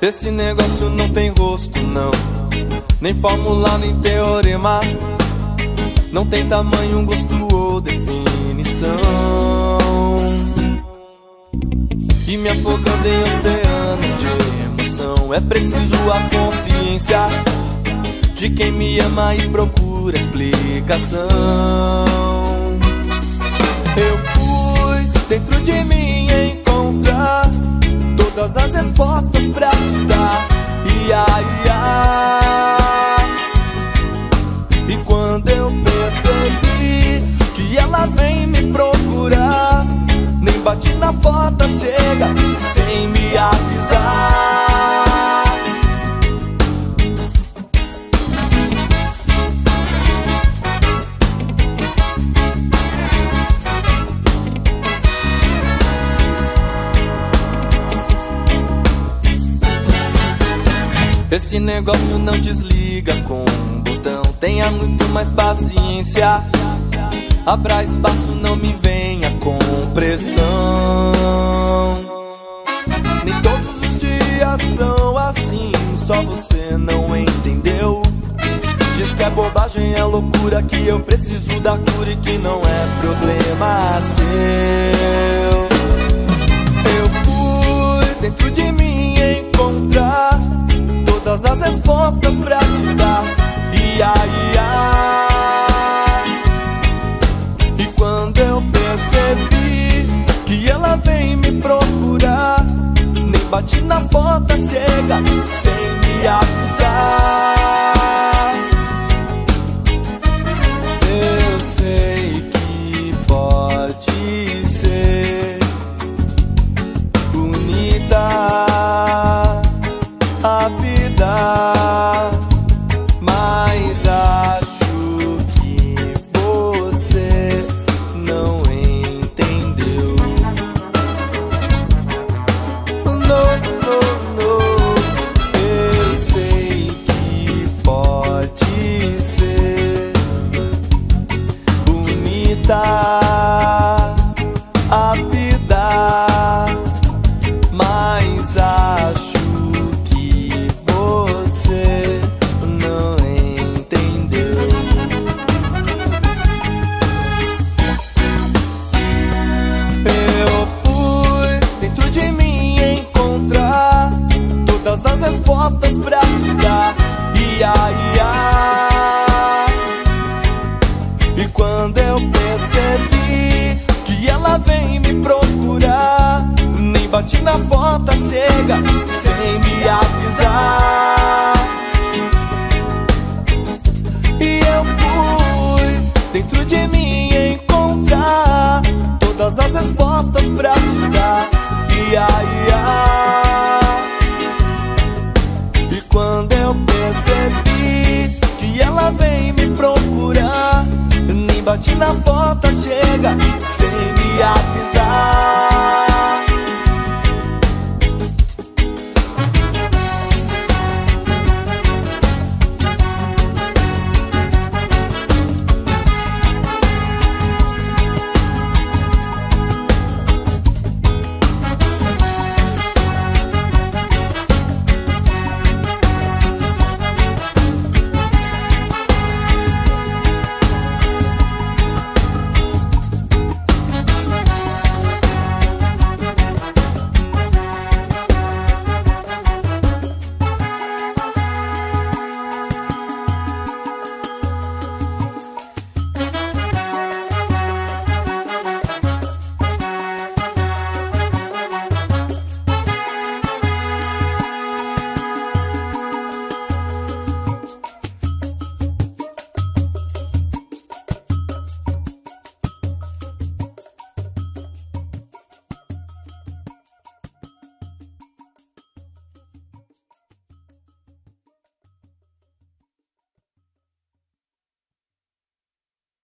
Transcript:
Esse negócio não tem rosto, não. Nem fórmula, nem teorema. Não tem tamanho, gosto ou definição. E me afogando em oceano de emoção. É preciso a consciência de quem me ama e procura explicação. Eu fui dentro de mim encontrar Esse negócio não desliga com um botão. Tenha muito mais paciência. Abra espaço, não me venha com pressão. Nem todos os dias são assim, só você não entendeu. Diz que é bobagem, é loucura, que eu preciso da cura e que não é problema seu. Eu fui dentro de mim encontrar todas as respostas pra te dar. Ia, ia. E quando eu percebi que ela vem me procurar, nem bati na porta, chega sem me avisar. As respostas pra dar. Ia, ia. E quando eu percebi que ela vem me